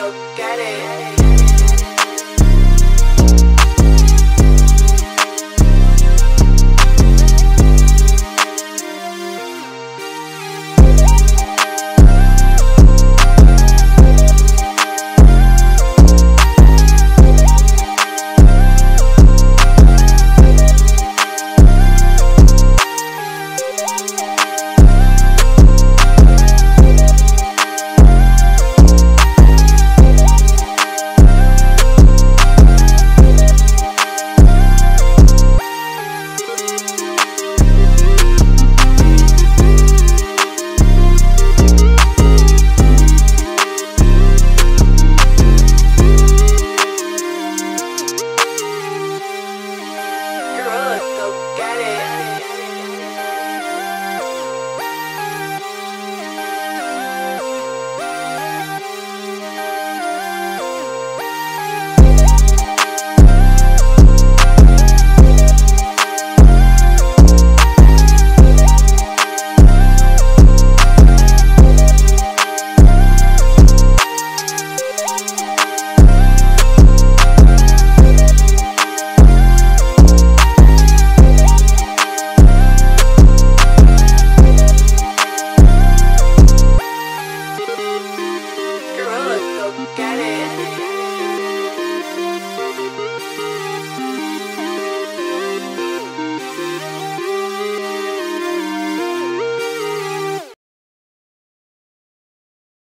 look get it.